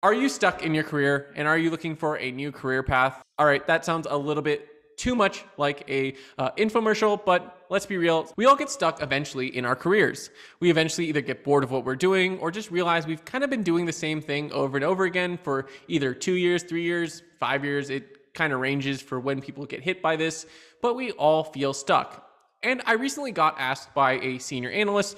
Are you stuck in your career and are you looking for a new career path? All right, that sounds a little bit too much like a uh, infomercial, but let's be real, we all get stuck eventually in our careers. We eventually either get bored of what we're doing or just realize we've kind of been doing the same thing over and over again for either two years, three years, five years. It kind of ranges for when people get hit by this, but we all feel stuck. And I recently got asked by a senior analyst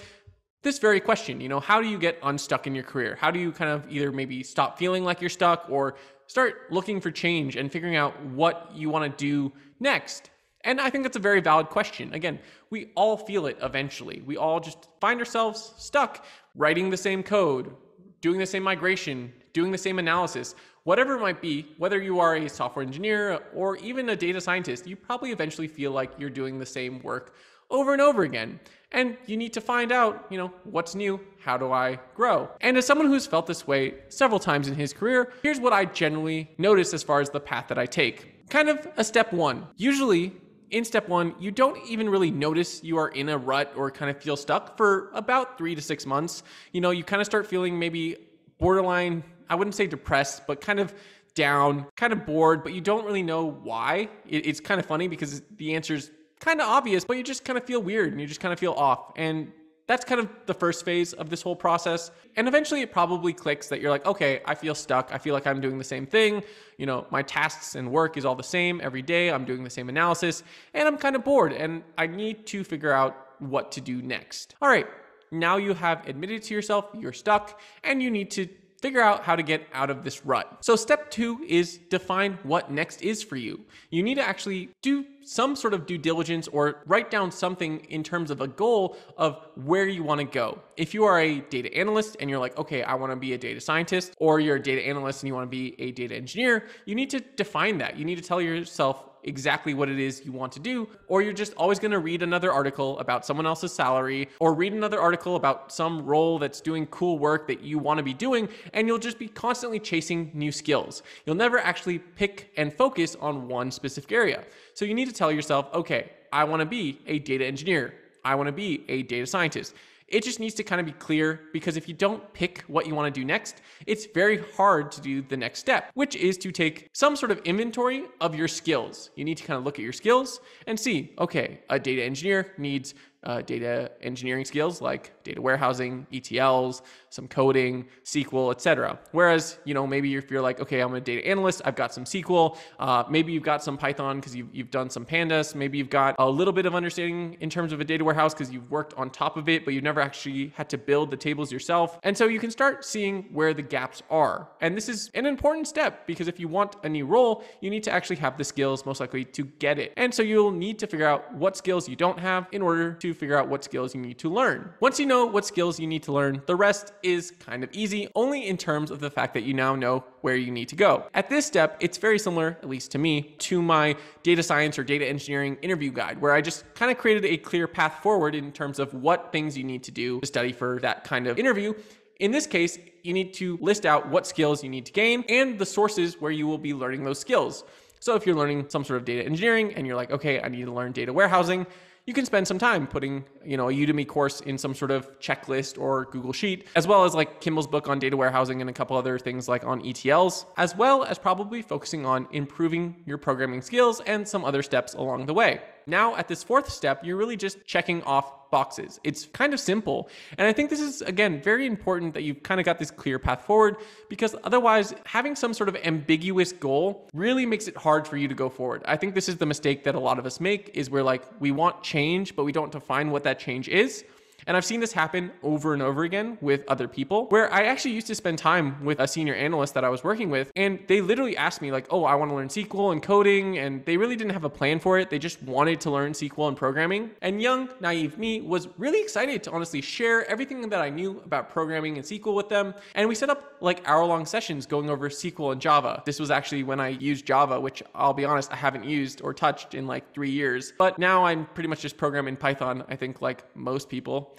this very question. You know, how do you get unstuck in your career? How do you kind of either maybe stop feeling like you're stuck or start looking for change and figuring out what you want to do next? And I think that's a very valid question. Again, we all feel it eventually. We all just find ourselves stuck writing the same code, doing the same migration, doing the same analysis, whatever it might be, whether you are a software engineer or even a data scientist, you probably eventually feel like you're doing the same work over and over again. And you need to find out, you know, what's new? How do I grow? And as someone who's felt this way several times in his career, here's what I generally notice as far as the path that I take. Kind of a step one. Usually, in step one, you don't even really notice you are in a rut or kind of feel stuck for about three to six months. You know, you kind of start feeling maybe borderline, I wouldn't say depressed, but kind of down, kind of bored, but you don't really know why. it's kind of funny because the answer is kind of obvious, but you just kind of feel weird and you just kind of feel off. And that's kind of the first phase of this whole process. And eventually it probably clicks that you're like, okay, I feel stuck. I feel like I'm doing the same thing. You know, my tasks and work is all the same every day. I'm doing the same analysis and I'm kind of bored and I need to figure out what to do next. All right. Now you have admitted to yourself you're stuck and you need to figure out how to get out of this rut. So step two is define what next is for you. You need to actually do some sort of due diligence or write down something in terms of a goal of where you want to go. If you are a data analyst and you're like, okay, I want to be a data scientist, or you're a data analyst and you want to be a data engineer, you need to define that. You need to tell yourself exactly what it is you want to do, or you're just always going to read another article about someone else's salary, or read another article about some role that's doing cool work that you want to be doing, and you'll just be constantly chasing new skills. You'll never actually pick and focus on one specific area. So you need to tell yourself, okay, I want to be a data engineer. I want to be a data scientist. It just needs to kind of be clear because if you don't pick what you want to do next, it's very hard to do the next step, which is to take some sort of inventory of your skills. You need to kind of look at your skills and see, okay, a data engineer needs uh, data engineering skills like data warehousing, ETLs, some coding, SQL, etc. Whereas, you know, maybe if you're like, okay, I'm a data analyst, I've got some SQL, uh, maybe you've got some Python because you've, you've done some pandas, maybe you've got a little bit of understanding in terms of a data warehouse because you've worked on top of it, but you've never actually had to build the tables yourself. And so you can start seeing where the gaps are. And this is an important step because if you want a new role, you need to actually have the skills most likely to get it. And so you'll need to figure out what skills you don't have in order to figure out what skills you need to learn. Once you know what skills you need to learn, the rest is kind of easy, only in terms of the fact that you now know where you need to go. At this step, it's very similar, at least to me, to my data science or data engineering interview guide, where I just kind of created a clear path forward in terms of what things you need to do to study for that kind of interview. In this case, you need to list out what skills you need to gain and the sources where you will be learning those skills. So if you're learning some sort of data engineering and you're like, okay, I need to learn data warehousing, you can spend some time putting, you know, a Udemy course in some sort of checklist or Google Sheet, as well as like Kimball's book on data warehousing and a couple other things like on ETLs, as well as probably focusing on improving your programming skills and some other steps along the way. Now, at this fourth step, you're really just checking off boxes. It's kind of simple. And I think this is, again, very important that you've kind of got this clear path forward because otherwise, having some sort of ambiguous goal really makes it hard for you to go forward. I think this is the mistake that a lot of us make is we're like, we want change, but we don't define what that change is. And I've seen this happen over and over again with other people where I actually used to spend time with a senior analyst that I was working with and they literally asked me like, "Oh, I want to learn SQL and coding." And they really didn't have a plan for it. They just wanted to learn SQL and programming. And young, naive me was really excited to honestly share everything that I knew about programming and SQL with them. And we set up like hour-long sessions going over SQL and Java. This was actually when I used Java, which I'll be honest, I haven't used or touched in like 3 years. But now I'm pretty much just programming Python, I think like most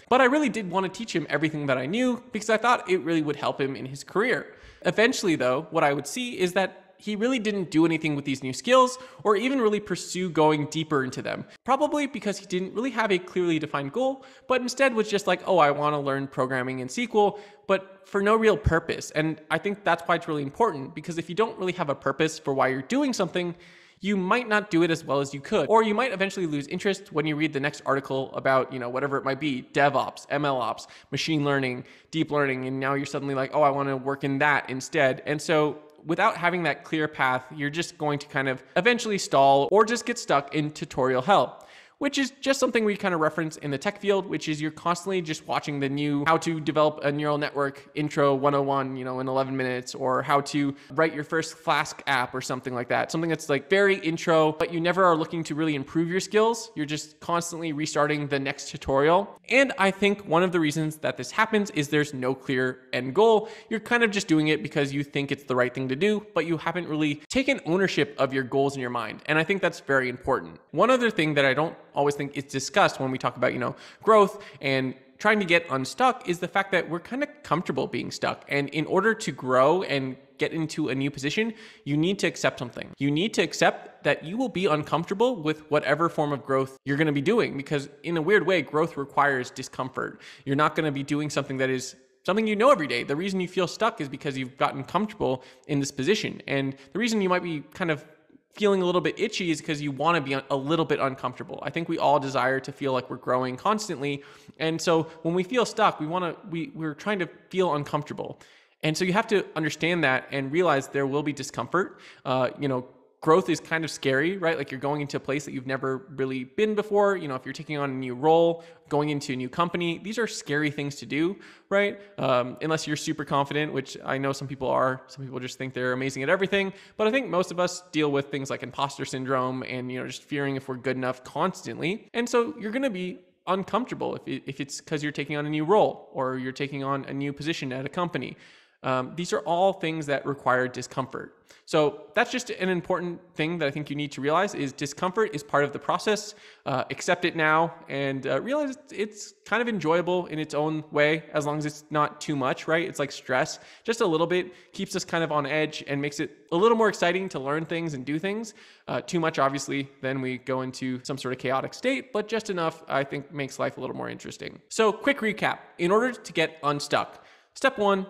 But I really did want to teach him everything that I knew because I thought it really would help him in his career. Eventually, though, what I would see is that he really didn't do anything with these new skills or even really pursue going deeper into them. Probably because he didn't really have a clearly defined goal, but instead was just like, oh, I want to learn programming in SQL, but for no real purpose. And I think that's why it's really important because if you don't really have a purpose for why you're doing something, you might not do it as well as you could, or you might eventually lose interest when you read the next article about, you know, whatever it might be, DevOps, MLOps, machine learning, deep learning, and now you're suddenly like, oh, I want to work in that instead. And so without having that clear path, you're just going to kind of eventually stall or just get stuck in tutorial hell which is just something we kind of reference in the tech field, which is you're constantly just watching the new how to develop a neural network intro 101, you know, in 11 minutes, or how to write your first Flask app or something like that. Something that's like very intro, but you never are looking to really improve your skills. You're just constantly restarting the next tutorial. And I think one of the reasons that this happens is there's no clear end goal. You're kind of just doing it because you think it's the right thing to do, but you haven't really taken ownership of your goals in your mind. And I think that's very important. One other thing that I don't always think is discussed when we talk about, you know, growth and trying to get unstuck is the fact that we're kind of comfortable being stuck. And in order to grow and get into a new position, you need to accept something. You need to accept that you will be uncomfortable with whatever form of growth you're going to be doing because in a weird way, growth requires discomfort. You're not going to be doing something that is something you know every day. The reason you feel stuck is because you've gotten comfortable in this position. And the reason you might be kind of feeling a little bit itchy is because you want to be a little bit uncomfortable. I think we all desire to feel like we're growing constantly. And so when we feel stuck, we want to we we're trying to feel uncomfortable. And so you have to understand that and realize there will be discomfort. Uh, you know, growth is kind of scary, right? Like you're going into a place that you've never really been before. You know, if you're taking on a new role, going into a new company, these are scary things to do, right? Um, unless you're super confident, which I know some people are. Some people just think they're amazing at everything. But I think most of us deal with things like imposter syndrome and, you know, just fearing if we're good enough constantly. And so you're going to be uncomfortable if, if it's because you're taking on a new role or you're taking on a new position at a company. Um, these are all things that require discomfort. So that's just an important thing that I think you need to realize is discomfort is part of the process. Uh, accept it now and uh, realize it's kind of enjoyable in its own way as long as it's not too much, right? It's like stress. Just a little bit keeps us kind of on edge and makes it a little more exciting to learn things and do things. Uh, too much, obviously, then we go into some sort of chaotic state, but just enough, I think, makes life a little more interesting. So, quick recap in order to get unstuck, step one,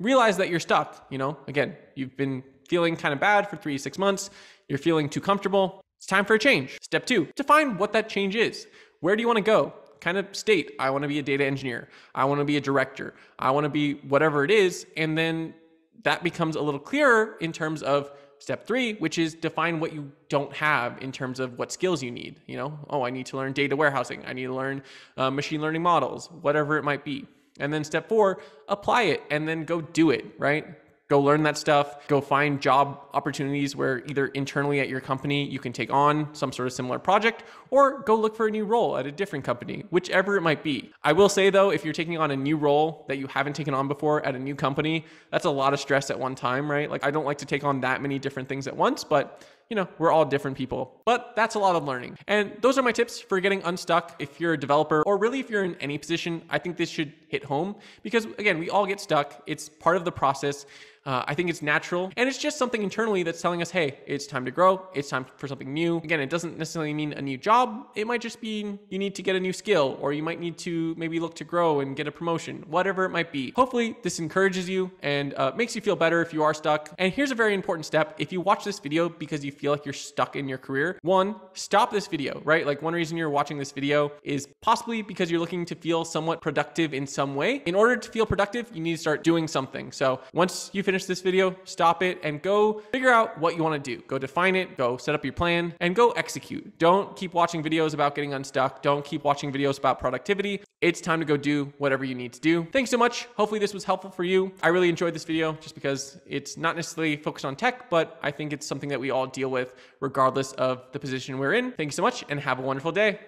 realize that you're stuck. You know, again, you've been feeling kind of bad for three to six months, you're feeling too comfortable. It's time for a change. Step two, define what that change is. Where do you want to go? Kind of state, I want to be a data engineer. I want to be a director. I want to be whatever it is. And then that becomes a little clearer in terms of step three, which is define what you don't have in terms of what skills you need. You know, oh, I need to learn data warehousing. I need to learn uh, machine learning models, whatever it might be. And then step four, apply it and then go do it, right? Go learn that stuff. Go find job opportunities where either internally at your company you can take on some sort of similar project or go look for a new role at a different company, whichever it might be. I will say though, if you're taking on a new role that you haven't taken on before at a new company, that's a lot of stress at one time, right? Like I don't like to take on that many different things at once, but you know, we're all different people. But that's a lot of learning. And those are my tips for getting unstuck if you're a developer or really if you're in any position. I think this should hit home because, again, we all get stuck. It's part of the process. Uh, I think it's natural. And it's just something internally that's telling us, hey, it's time to grow. It's time for something new. Again, it doesn't necessarily mean a new job. It might just mean you need to get a new skill or you might need to maybe look to grow and get a promotion, whatever it might be. Hopefully, this encourages you and uh, makes you feel better if you are stuck. And here's a very important step. If you watch this video because you feel like you're stuck in your career, one, stop this video, right? Like one reason you're watching this video is possibly because you're looking to feel somewhat productive in some way. In order to feel productive, you need to start doing something. So once you finish this video, stop it and go figure out what you want to do. Go define it, go set up your plan, and go execute. Don't keep watching videos about getting unstuck. Don't keep watching videos about productivity. It's time to go do whatever you need to do. Thanks so much. Hopefully this was helpful for you. I really enjoyed this video just because it's not necessarily focused on tech, but I think it's something that we all deal with regardless of the position we're in. Thank you so much and have a wonderful day.